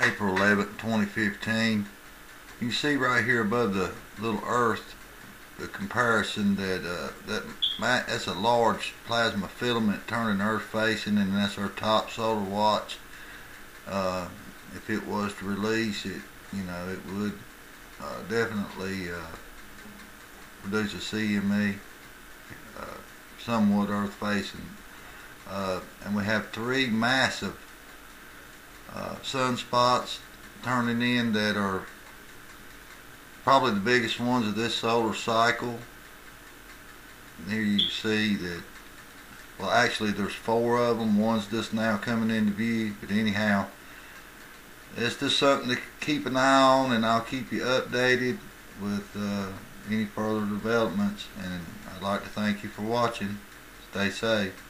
April 11th, 2015. You see right here above the little earth the comparison that uh, that that's a large plasma filament turning earth facing and that's our top solar watch. Uh, if it was to release it, you know, it would uh, definitely uh, produce a CME, uh, somewhat earth facing. Uh, and we have three massive uh, sunspots turning in that are probably the biggest ones of this solar cycle. And here you see that, well actually there's four of them, one's just now coming into view, but anyhow, it's just something to keep an eye on and I'll keep you updated with uh, any further developments and I'd like to thank you for watching. Stay safe.